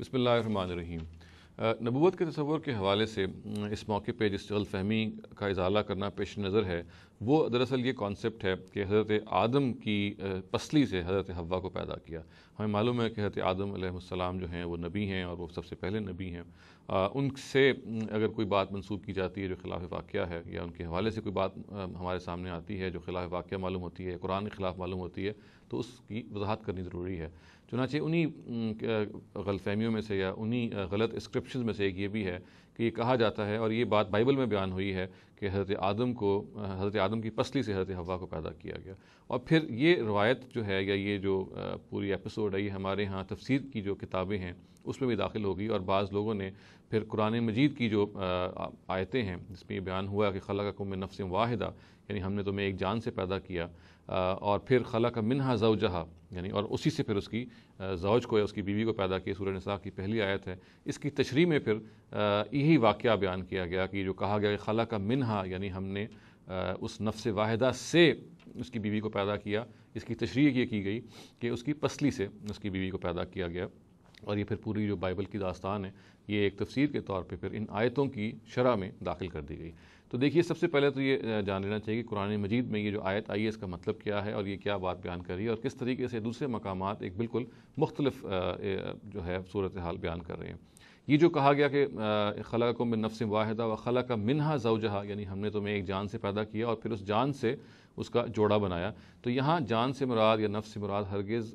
بسم اللہ الرحمن الرحیم۔ نبوت کے تصور کے حوالے سے اس موقع پہ جس غلط فہمی کا اضالہ کرنا پیش نظر ہے وہ دراصل یہ کانسیپٹ ہے کہ حضرت آدم کی پسلی سے حضرت حوا کو پیدا کیا۔ ہمیں معلوم ہے کہ حضرت آدم علیہ السلام جو ہیں وہ نبی ہیں اور وہ سب سے پہلے نبی ہیں۔ ان سے اگر کوئی بات منسوخ کی جاتی ہے جو خلاف واقعہ ہے یا ان کے حوالے سے کوئی بات ہمارے سامنے آتی ہے جو خلاف واقعہ معلوم ہوتی ہے، قرآن کے خلاف معلوم ہوتی ہے، تو اس کی وضاحت کرنی ضروری ہے۔ چنانچہ انہی غلط فہمیوں میں سے یا انہی غلط اسکرپشنز میں سے ایک یہ بھی ہے کہ یہ کہا جاتا ہے اور یہ بات بائبل میں بیان ہوئی ہے کہ حضرت آدم کو، حضرت آدم کی پسلی سے حضرت ہوا کو پیدا کیا گیا۔ اور پھر یہ روایت جو ہے یا یہ جو پوری ایپیسوڈ ہے، یہ ہمارے ہاں تفسیر کی جو کتابیں ہیں، اس میں بھی داخل ہوگی۔ اور بعض لوگوں نے پھر قرآن مجید کی جو آیتیں ہیں، جس میں یہ بیان ہوا کہ خلا کا قم نفس واحدہ یعنی ہم نے تمہیں ایک جان سے پیدا کیا اور پھر خلا کا منہا زوجہا یعنی اور اسی سے پھر اس کی زوج کو یا اس کی بیوی کو پیدا کیا۔ سورہ نساء کی پہلی آیت ہے۔ اس کی تشریح میں پھر یہی واقعہ بیان کیا گیا کہ جو کہا گیا کہ خلا کا منہا یعنی ہم نے اس نفس واحدہ سے اس کی بیوی کو پیدا کیا، اس کی تشریح یہ کی گئی کہ اس کی پسلی سے اس کی بیوی کو پیدا کیا گیا۔ اور یہ پھر پوری جو بائبل کی داستان ہے، یہ ایک تفسیر کے طور پہ پھر ان آیتوں کی شرح میں داخل کر دی گئی۔ تو دیکھیے، سب سے پہلے تو یہ جان لینا چاہیے کہ قرآن مجید میں یہ جو آیت آئی ہے، اس کا مطلب کیا ہے اور یہ کیا بات بیان کر رہی ہے اور کس طریقے سے دوسرے مقامات ایک بالکل مختلف جو ہے صورتحال بیان کر رہے ہیں۔ یہ جو کہا گیا کہ خلا کو من نفس واحدہ و خلا کا منہا زوجہا یعنی ہم نے تمہیں ایک جان سے پیدا کیا اور پھر اس جان سے اس کا جوڑا بنایا۔ تو یہاں جان سے مراد یا نفس سے مراد ہرگز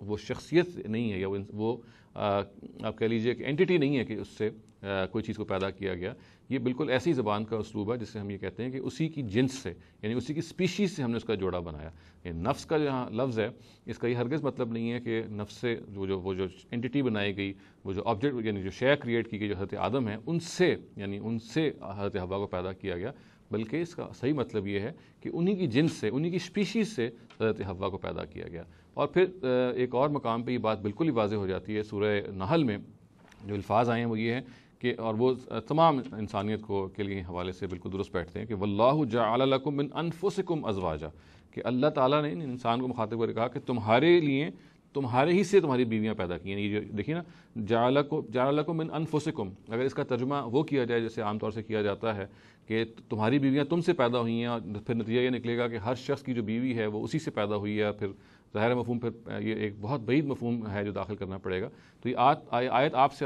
وہ شخصیت نہیں ہے یا وہ آپ کہہ لیجیے کہ انٹیٹی نہیں ہے کہ اس سے کوئی چیز کو پیدا کیا گیا۔ یہ بالکل ایسی زبان کا اسلوب ہے جس سے ہم یہ کہتے ہیں کہ اسی کی جنس سے یعنی اسی کی سپیشیز سے ہم نے اس کا جوڑا بنایا۔ یعنی نفس کا جہاں لفظ ہے۔ اس کا یہ ہرگز مطلب نہیں ہے کہ نفس سے جو جو، وہ جو انٹیٹی بنائی گئی، وہ جو آبجیکٹ یعنی جو شے کریٹ کی گئی جو حضرت آدم ہے، ان سے یعنی ان سے حضرت ہوا کو پیدا کیا گیا۔ بلکہ اس کا صحیح مطلب یہ ہے کہ انہی کی جنس سے، انہی کی سپیشیز سے حضرت ہوا کو پیدا کیا گیا۔ اور پھر ایک اور مقام پہ یہ بات بالکل ہی واضح ہو جاتی ہے سورہ نحل میں۔ جو الفاظ آئے ہیں وہ یہ ہیں کہ، اور وہ تمام انسانیت کو کے لیے حوالے سے بالکل درست بیٹھتے ہیں کہ واللہ جعل لکم من انفسکم ازواجا کہ اللہ تعالیٰ نے انسان کو مخاطب کر کہا کہ تمہارے لیے تمہارے ہی سے تمہاری بیویاں پیدا کی ہیں۔ یعنی یہ جو دیکھیے نا جعل لکم من انفسکم۔ اگر اس کا ترجمہ وہ کیا جائے، جیسے عام طور سے کیا جاتا ہے کہ تمہاری بیویاں تم سے پیدا ہوئی ہیں اور پھر نتیجہ یہ نکلے گا کہ ہر شخص کی جو بیوی ہے وہ اسی سے پیدا ہوئی ہے۔ پھر ظاہر مفہوم پھر یہ ایک بہت بعید مفہوم ہے جو داخل کرنا پڑے گا۔ تو یہ آیت آپ سے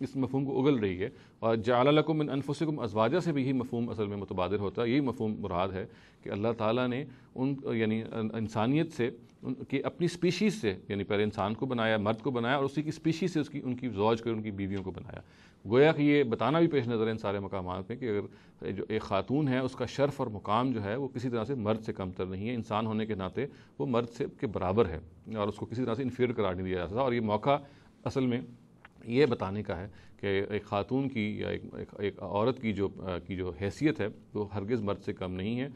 اس مفہوم کو اگل رہی ہے۔ اور جعل لکم من انفسکم ازواجہ سے بھی یہی مفہوم اصل میں متبادر ہوتا ہے۔ یہی مفہوم مراد ہے کہ اللہ تعالیٰ نے ان یعنی انسانیت سے، ان کی اپنی سپیشیز سے یعنی پہلے انسان کو بنایا، مرد کو بنایا اور اسی کی سپیشیز سے اس کی، ان کی زوج کر، ان کی بیویوں کو بنایا۔ گویا کہ یہ بتانا بھی پیش نظر ہے ان سارے مقامات میں کہ اگر جو ایک خاتون ہے، اس کا شرف اور مقام جو ہے، وہ کسی طرح سے مرد سے کم تر نہیں ہے۔ انسان ہونے کے ناطے وہ مرد سے، کے برابر ہے اور اس کو کسی طرح سے انفیئر قرار نہیں دیا جاتا اور یہ موقع اصل میں یہ بتانے کا ہے کہ ایک خاتون کی یا ایک ایک عورت کی جو کی جو حیثیت ہے وہ ہرگز مرد سے کم نہیں ہے۔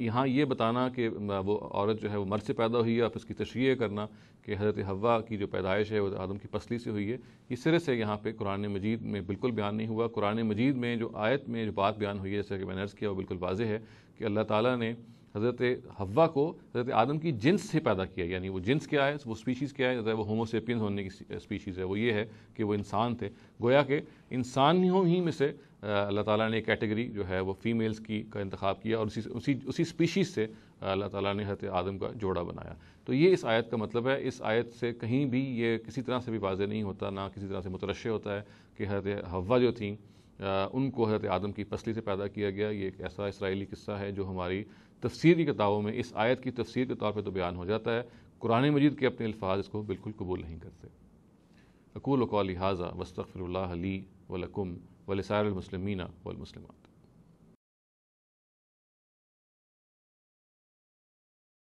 یہاں یہ بتانا کہ وہ عورت جو ہے وہ مرد سے پیدا ہوئی ہے، آپ اس کی تشریح کرنا کہ حضرت ہوا کی جو پیدائش ہے، وہ آدم کی پسلی سے ہوئی ہے۔ اس طرح سے یہاں پہ قرآن مجید میں بالکل بیان نہیں ہوا۔ قرآن مجید میں جو آیت میں جو بات بیان ہوئی ہے جیسے کہ میں نے عرض کیا، وہ بالکل واضح ہے کہ اللہ تعالیٰ نے حضرت ہوا کو حضرت آدم کی جنس سے پیدا کیا یعنی وہ جنس کیا ہے، وہ سپیشیز کیا ہے وہ ہوموسیپین ہونے کی سپیشیز ہے، وہ یہ ہے کہ وہ انسان تھے۔ گویا کہ انسانیوں ہی میں سے اللہ تعالیٰ نے ایک کیٹیگری جو ہے وہ فیمیلز کی کا انتخاب کیا اور اسی اسی اسی سپیشیز سے اللہ تعالیٰ نے حضرت آدم کا جوڑا بنایا۔ تو یہ اس آیت کا مطلب ہے، اس آیت سے کہیں بھی یہ کسی طرح سے بھی واضح نہیں ہوتا، نہ کسی طرح سے مترشع ہوتا ہے کہ حضرت ہوا جو تھیں ان کو حضرت آدم کی پسلی سے پیدا کیا گیا۔ یہ ایک ایسا اسرائیلی قصہ ہے جو ہماری تفسیری کتابوں میں اس آیت کی تفسیر کے طور پہ تو بیان ہو جاتا ہے، قرآن مجید کے اپنے الفاظ اس کو بالکل قبول نہیں کرتے۔ اقول و قول لہٰذا وسطر اللہ علی ولکم ولسائر المسلمینہ والمسلمات۔